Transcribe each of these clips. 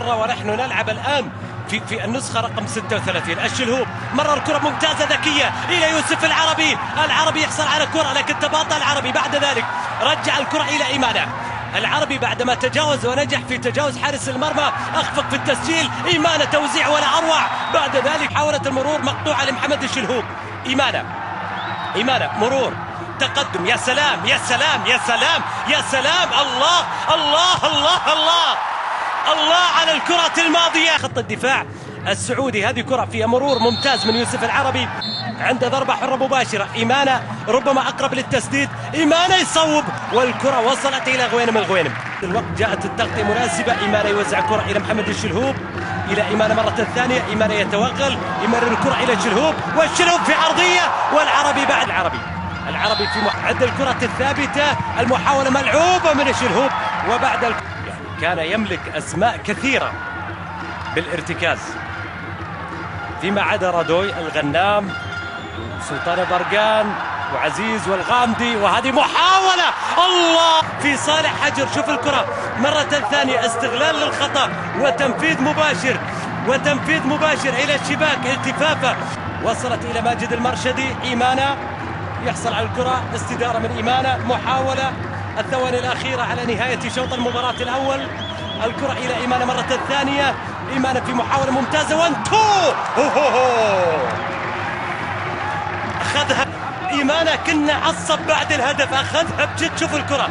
ونحن نلعب الآن في في النسخة رقم 36 الشلهوب مرة الكرة ممتازة ذكية إلى يوسف العربي. العربي يحصل على كرة لكن تباطأ العربي. بعد ذلك رجع الكرة إلى إيمانه. العربي بعدما تجاوز ونجح في تجاوز حارس المرمى أخفق في التسجيل. إيمانة توزيع ولا أروع. بعد ذلك حاولة المرور مقطوعة لمحمد الشلهوب إيمانة. إيمانة. مرور. تقدم. يا سلام يا سلام يا سلام يا سلام. الله الله الله الله الله. على الكرة الماضية. خط الدفاع السعودي هذه كرة فيها مرور ممتاز من يوسف العربي. عنده ضربة حرة مباشرة. إيمانة ربما أقرب للتسديد. إيمانة يصوب والكرة وصلت إلى غوينم الغوينم. الوقت جاءت التغطية مناسبة. إيمانة يوزع كرة إلى محمد الشلهوب. إلى إيمانة مرة ثانية. إيمانة يتوغل. يمرر الكرة إلى الشلهوب. والشلهوب في عرضية. والعربي بعد. العربي. العربي في. عند الكرة الثابتة. المحاولة ملعوبة من الشلهوب. وبعد ال... كان يملك أسماء كثيرة بالارتكاز. فيما عدا رادوي الغنام سلطان برقان وعزيز والغامدي وهذه محاولة! الله! في صالح حجر شوف الكرة. مرة ثانية استغلال للخطأ وتنفيذ مباشر وتنفيذ مباشر إلى الشباك التفافة. وصلت إلى ماجد المرشدي إيمانة يحصل على الكرة استدارة من إيمانة محاولة. الثواني الأخيرة على نهاية شوط المباراة الأول. الكرة إلى إيمانة مرة ثانية. إيمانة في محاولة ممتازة. وان تو أخذها إيمانة كنا عصب بعد الهدف. أخذها. بجد. شوف الكرة.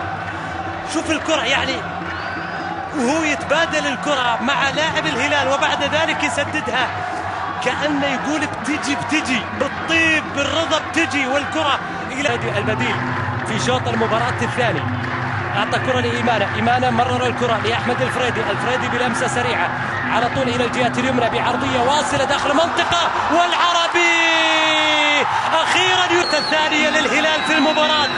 شوف الكرة. يعني وهو يتبادل الكرة مع لاعب الهلال وبعد ذلك يسددها. كأنه يقول بتجي بتجي. بالطيب بالرضا بتجي. والكرة إلى البديل. في شوط المباراة الثاني. أعطى كرة لإيمانة إيمانة مرر الكرة لأحمد الفريدي. الفريدي بلمسة سريعة. على طول إلى الجهة اليمنى بعرضية واصلة داخل المنطقة. والعربي! أخيرا الثانية للهلال في المباراة.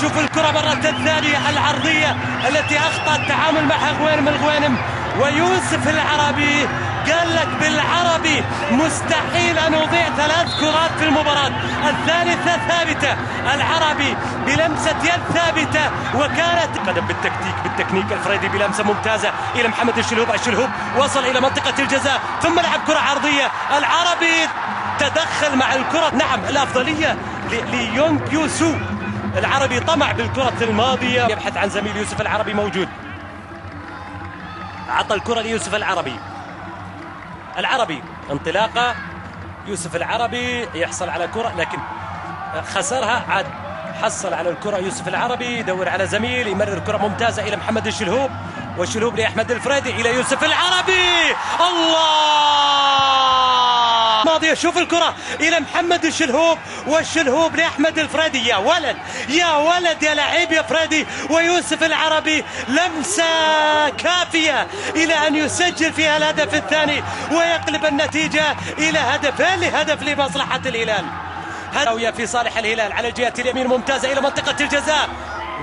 شوف الكرة مرة ثانية. العرضية التي أخطأ التعامل معها غوينم الغوينم ويوسف العربي قال لك بالعربي مستحيل أن أضيع ثلاث كرات. في المباراة الثالثة ثابتة. العربي بلمسة يد ثابتة وكانت قدم بالتكتيك بالتكنيك الفريدي بلمسة ممتازة إلى محمد الشلهوب. الشلهوب وصل إلى منطقة الجزاء ثم لعب كرة عرضية. العربي تدخل مع الكرة. نعم الأفضلية ليونغ يوسو. العربي طمع بالكرة الماضية. يبحث عن زميل يوسف العربي موجود. عطى الكرة ليوسف العربي. العربي انطلاقة. يوسف العربي يحصل على كرة لكن خسرها عاد حصل على الكرة. يوسف العربي يدور على زميل يمرر كرة ممتازة إلى محمد الشلهوب والشلهوب لأحمد الفريدي إلى يوسف العربي. الله! شوف الكرة إلى محمد الشلهوب والشلهوب لأحمد الفريدي يا ولد يا ولد يا لعيب يا فريدي. ويوسف العربي لمسة كافية إلى أن يسجل فيها الهدف الثاني ويقلب النتيجة إلى هدفين لهدف لمصلحة الهلال. هدوية في صالح الهلال على الجهة اليمين ممتازة إلى منطقة الجزاء.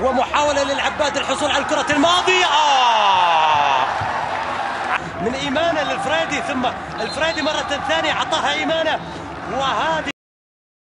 ومحاولة للعباد الحصول على الكرة الماضية. آه من إيمانة للفريدي ثم الفريدي مرة ثانية أعطاها إيمانة وهذه